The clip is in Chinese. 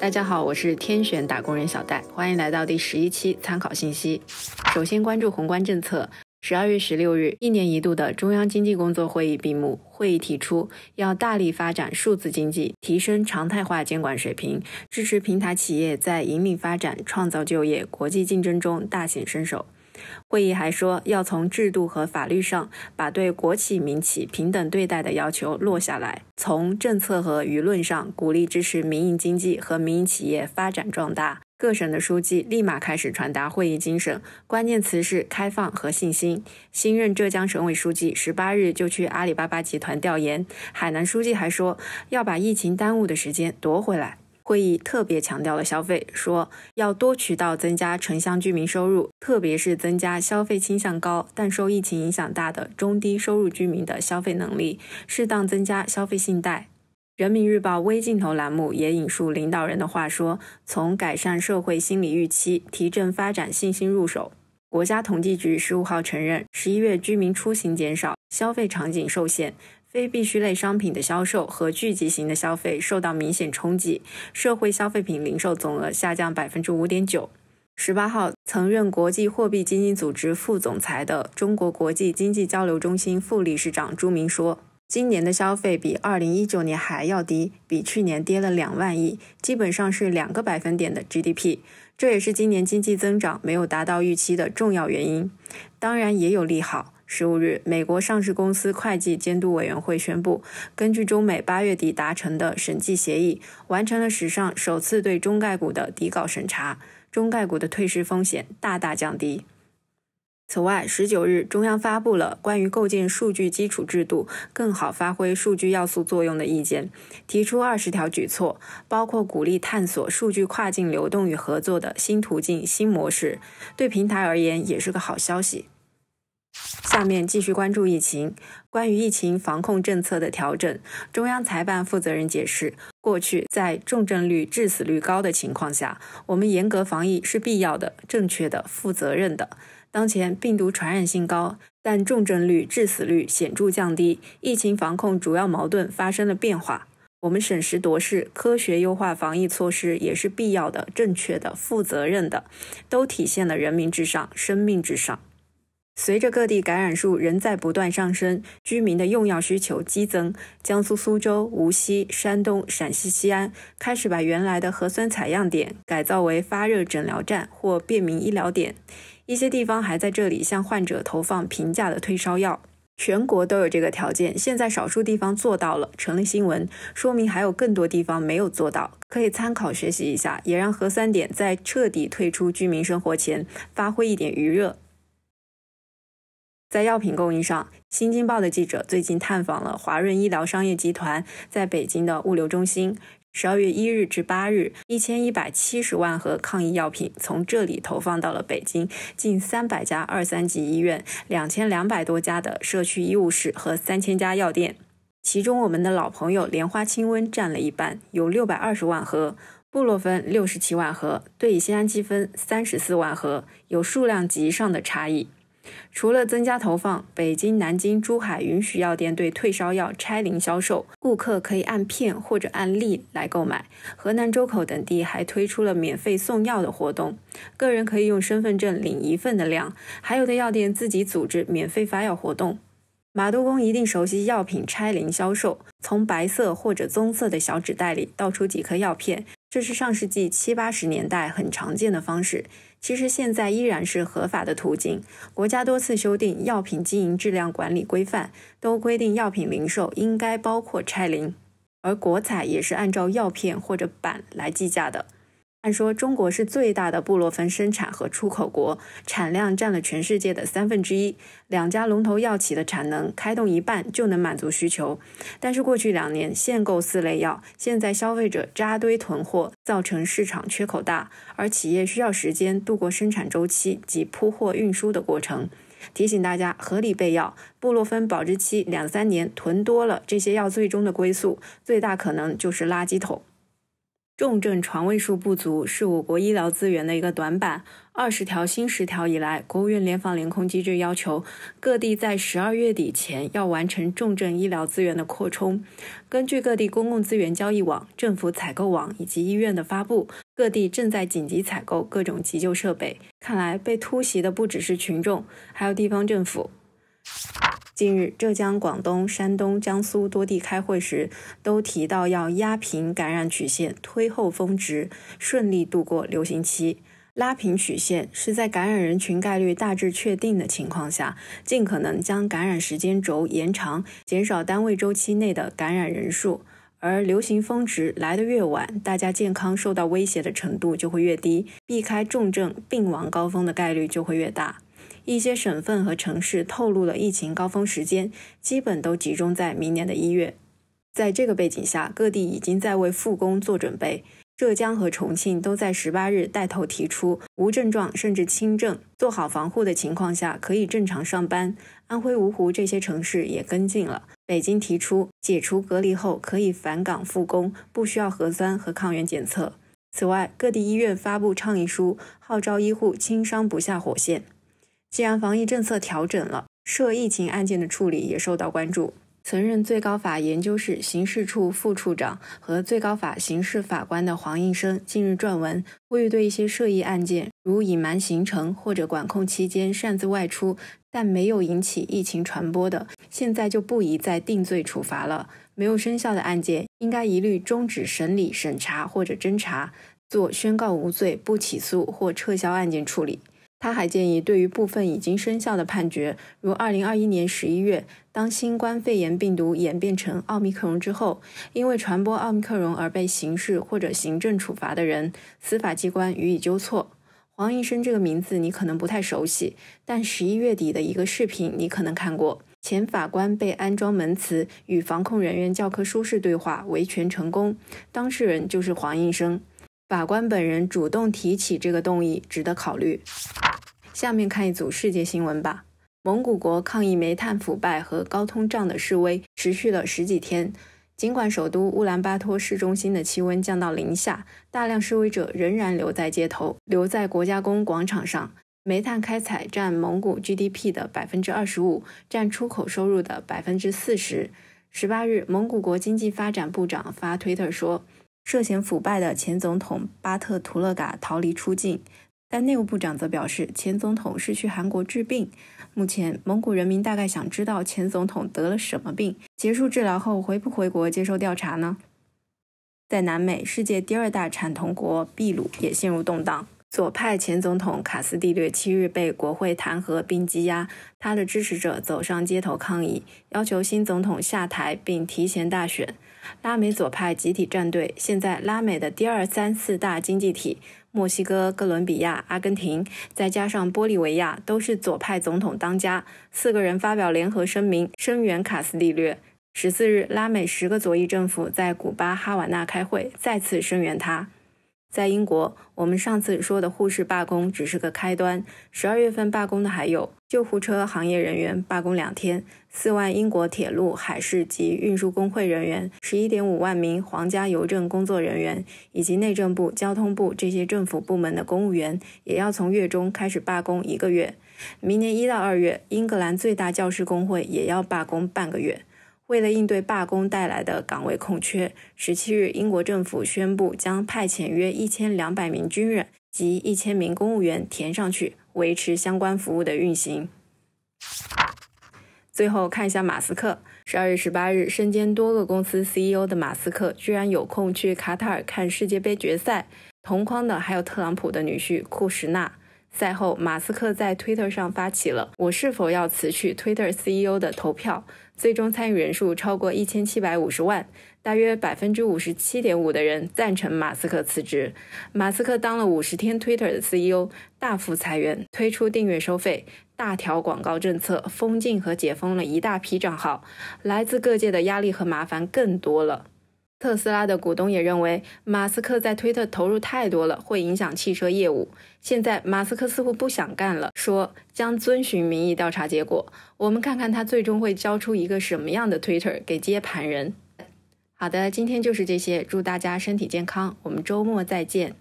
大家好，我是天选打工人小戴，欢迎来到第十一期参考信息。首先关注宏观政策。十二月十六日，一年一度的中央经济工作会议闭幕。会议提出，要大力发展数字经济，提升常态化监管水平，支持平台企业在引领发展、创造就业、国际竞争中大显身手。会议还说，要从制度和法律上把对国企民企平等对待的要求落下来；从政策和舆论上鼓励支持民营经济和民营企业发展壮大。各省的书记立马开始传达会议精神，关键词是开放和信心。新任浙江省委书记十八日就去阿里巴巴集团调研，海南书记还说要把疫情耽误的时间夺回来。会议特别强调了消费，说要多渠道增加城乡居民收入，特别是增加消费倾向高但受疫情影响大的中低收入居民的消费能力，适当增加消费信贷。人民日报微镜头栏目也引述领导人的话说：“从改善社会心理预期、提振发展信心入手。”国家统计局十五号承认，十一月居民出行减少，消费场景受限。非必需类商品的销售和聚集型的消费受到明显冲击，社会消费品零售总额下降百分之五点九。十八号，曾任国际货币基金组织副总裁的中国国际经济交流中心副理事长朱明说：“今年的消费比二零一九年还要低，比去年跌了两万亿，基本上是两个百分点的 GDP。这也是今年经济增长没有达到预期的重要原因。当然，也有利好。”十五日，美国上市公司会计监督委员会宣布，根据中美八月底达成的审计协议，完成了史上首次对中概股的底稿审查，中概股的退市风险大大降低。此外，十九日，中央发布了关于构建数据基础制度，更好发挥数据要素作用的意见，提出二十条举措，包括鼓励探索数据跨境流动与合作的新途径、新模式，对平台而言也是个好消息。下面继续关注疫情。关于疫情防控政策的调整，中央财办负责人解释，过去在重症率、致死率高的情况下，我们严格防疫是必要的、正确的、负责任的。当前病毒传染性高，但重症率、致死率显著降低，疫情防控主要矛盾发生了变化。我们审时度势、科学优化防疫措施也是必要的、正确的、负责任的，都体现了人民至上、生命至上。随着各地感染数仍在不断上升，居民的用药需求激增。江苏苏州、无锡、山东、陕西西安开始把原来的核酸采样点改造为发热诊疗站或便民医疗点，一些地方还在这里向患者投放平价的退烧药。全国都有这个条件，现在少数地方做到了，成了新闻，说明还有更多地方没有做到，可以参考学习一下，也让核酸点在彻底退出居民生活前发挥一点余热。在药品供应上，新京报的记者最近探访了华润医疗商业集团在北京的物流中心。十二月一日至八日，一千一百七十万盒抗疫药品从这里投放到了北京近三百家二三级医院、两千两百多家的社区医务室和三千家药店。其中，我们的老朋友莲花清瘟占了一半，有六百二十万盒；布洛芬六十七万盒；对乙酰氨基酚三十四万盒，有数量级上的差异。除了增加投放，北京、南京、珠海允许药店对退烧药拆零销售，顾客可以按片或者按粒来购买。河南周口等地还推出了免费送药的活动，个人可以用身份证领一份的量，还有的药店自己组织免费发药活动。马督工一定熟悉药品拆零销售，从白色或者棕色的小纸袋里倒出几颗药片，这是上世纪七八十年代很常见的方式。其实现在依然是合法的途径。国家多次修订药品经营质量管理规范，都规定药品零售应该包括拆零，而国采也是按照药片或者板来计价的。按说，中国是最大的布洛芬生产和出口国，产量占了全世界的三分之一。两家龙头药企的产能开动一半就能满足需求。但是过去两年限购四类药，现在消费者扎堆囤货，造成市场缺口大，而企业需要时间度过生产周期及铺货运输的过程。提醒大家合理备药，布洛芬保质期两三年，囤多了这些药最终的归宿，最大可能就是垃圾桶。重症床位数不足是我国医疗资源的一个短板。二十条新十条以来，国务院联防联控机制要求各地在十二月底前要完成重症医疗资源的扩充。根据各地公共资源交易网、政府采购网以及医院的发布，各地正在紧急采购各种急救设备。看来被突袭的不只是群众，还有地方政府。近日，浙江、广东、山东、江苏多地开会时，都提到要压平感染曲线，推后峰值，顺利度过流行期。拉平曲线是在感染人群概率大致确定的情况下，尽可能将感染时间轴延长，减少单位周期内的感染人数。而流行峰值来得越晚，大家健康受到威胁的程度就会越低，避开重症病亡高峰的概率就会越大。一些省份和城市透露了疫情高峰时间，基本都集中在明年的一月。在这个背景下，各地已经在为复工做准备。浙江和重庆都在十八日带头提出，无症状甚至轻症、做好防护的情况下可以正常上班。安徽芜湖这些城市也跟进了。北京提出，解除隔离后可以返岗复工，不需要核酸和抗原检测。此外，各地医院发布倡议书，号召医护轻伤不下火线。既然防疫政策调整了，涉疫情案件的处理也受到关注。曾任最高法研究室刑事处副处长和最高法刑事法官的黄应生近日撰文，呼吁对一些涉疫案件，如隐瞒行程或者管控期间擅自外出但没有引起疫情传播的，现在就不宜再定罪处罚了。没有生效的案件，应该一律终止审理、审查或者侦查，做宣告无罪、不起诉或撤销案件处理。他还建议，对于部分已经生效的判决，如2021年11月，当新冠肺炎病毒演变成奥密克戎之后，因为传播奥密克戎而被刑事或者行政处罚的人，司法机关予以纠错。黄医生这个名字你可能不太熟悉，但十一月底的一个视频你可能看过，前法官被安装门磁与防控人员教科书式对话，维权成功，当事人就是黄医生。法官本人主动提起这个动议，值得考虑。下面看一组世界新闻吧。蒙古国抗议煤炭腐败和高通胀的示威持续了十几天，尽管首都乌兰巴托市中心的气温降到零下，大量示威者仍然留在街头，留在国家宫广场上。煤炭开采占蒙古 GDP 的百分之二十五，占出口收入的百分之四十。十八日，蒙古国经济发展部长发推特说。涉嫌腐败的前总统巴特图勒嘎逃离出境，但内务部长则表示，前总统是去韩国治病。目前，蒙古人民大概想知道前总统得了什么病，结束治疗后回不回国接受调查呢？在南美，世界第二大产铜国秘鲁也陷入动荡。左派前总统卡斯蒂略七日被国会弹劾并羁押，他的支持者走上街头抗议，要求新总统下台并提前大选。拉美左派集体站队，现在拉美的第二、三、四大经济体——墨西哥、哥伦比亚、阿根廷，再加上玻利维亚，都是左派总统当家。四个人发表联合声明，声援卡斯蒂略。十四日，拉美十个左翼政府在古巴哈瓦那开会，再次声援他。在英国，我们上次说的护士罢工只是个开端。十二月份罢工的还有救护车行业人员罢工两天，四万英国铁路、海事及运输工会人员，十一点五万名皇家邮政工作人员，以及内政部、交通部这些政府部门的公务员，也要从月中开始罢工一个月。明年一到二月，英格兰最大教师工会也要罢工半个月。为了应对罢工带来的岗位空缺，十七日，英国政府宣布将派遣约一千两百名军人及一千名公务员填上去，维持相关服务的运行。最后看一下马斯克，十二月十八日，身兼多个公司 CEO 的马斯克居然有空去卡塔尔看世界杯决赛，同框的还有特朗普的女婿库什纳。赛后，马斯克在推特上发起了“我是否要辞去 Twitter CEO” 的投票，最终参与人数超过一千七百五十万，大约百分之五十七点五的人赞成马斯克辞职。马斯克当了五十天 Twitter 的 CEO，大幅裁员，推出订阅收费，大调广告政策，封禁和解封了一大批账号，来自各界的压力和麻烦更多了。特斯拉的股东也认为，马斯克在推特投入太多了，会影响汽车业务。现在马斯克似乎不想干了，说将遵循民意调查结果。我们看看他最终会交出一个什么样的推特给接盘人。好的，今天就是这些，祝大家身体健康，我们周末再见。